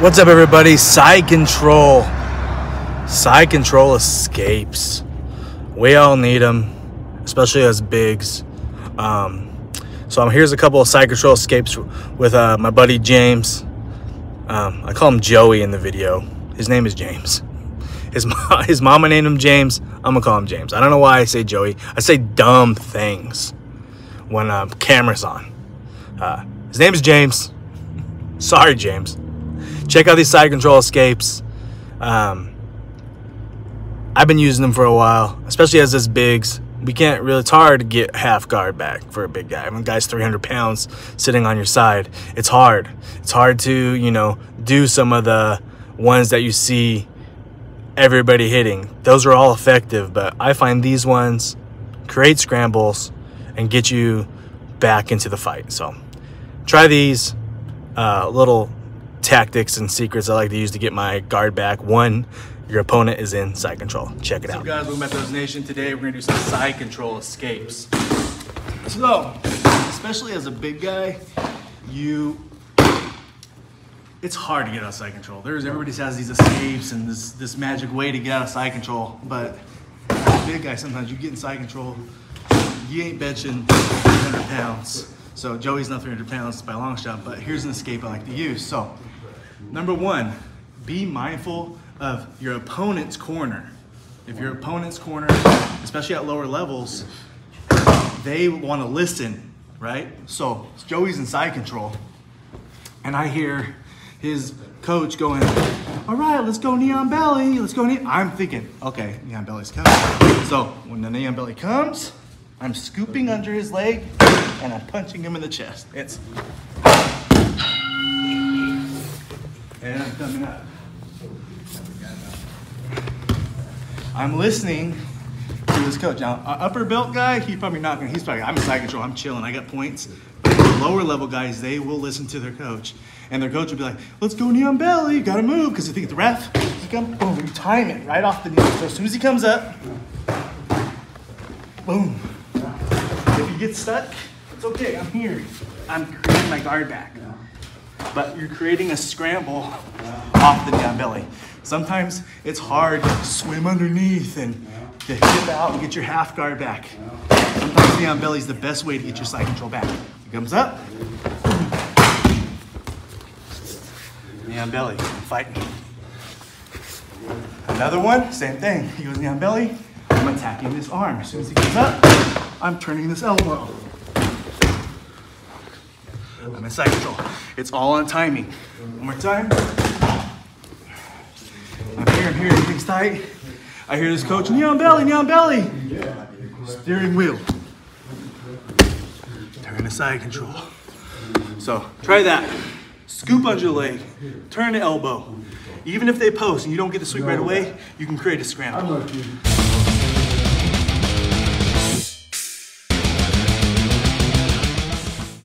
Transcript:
What's up, everybody? Side control. Side control escapes. We all need them, especially as bigs. Um, so um, here's a couple of side control escapes with uh, my buddy James. Um, I call him Joey in the video. His name is James. His, mo- his mama named him James. I'm gonna call him James. I don't know why I say Joey. I say dumb things when uh, camera's on. Uh, his name is James. Sorry, James check out these side control escapes. Um, I've been using them for a while, especially as this bigs. We can't really, it's hard to get half guard back for a big guy. When a guy's 300 pounds sitting on your side, it's hard. It's hard to, you know, do some of the ones that you see everybody hitting. Those are all effective, but I find these ones create scrambles and get you back into the fight. So try these uh, little tactics and secrets I like to use to get my guard back. One, your opponent is in side control. Check it out. So guys, welcome back to OSS Nation. Today we're gonna do some side control escapes. So, especially as a big guy, you it's hard to get out of side control. There's everybody has these escapes and this this magic way to get out of side control, but as a big guy, sometimes you get in side control, you ain't benching 300 pounds. So Joey's not 300 pounds by a long shot, but here's an escape I like to use. So Number one, be mindful of your opponent's corner. If your opponent's corner, especially at lower levels, they want to listen, right? So Joey's in side control, and I hear his coach going, all right, let's go knee on belly, let's go knee on. I'm thinking, okay, knee on belly's coming. So when the knee on belly comes, I'm scooping under his leg and I'm punching him in the chest. It's and I'm coming up. I'm listening to this coach. Now, upper belt guy, he's probably not gonna, he's probably, I'm in side control, I'm chilling, I got points. But the lower level guys, they will listen to their coach. And their coach will be like, let's go knee on belly, you gotta move, because they think the ref, you come, boom, you time it right off the knee. So as soon as he comes up, boom. If you get stuck, it's okay, I'm here. I'm creating my guard back but you're creating a scramble off the knee on belly. Sometimes it's hard to swim underneath and to hip out and get your half guard back. Sometimes knee on belly is the best way to get your side control back. He comes up, knee on belly, fighting. Another one, same thing. He goes knee on belly, I'm attacking this arm. As soon as he comes up, I'm turning this elbow. I'm in side control. It's all on timing. One more time. I'm here, I'm here, everything's tight. I hear this coach, knee on belly, knee on belly. Steering wheel. Turn to side control. So try that. Scoop under the leg, turn the elbow. Even if they post and you don't get the sweep right away, you can create a scramble.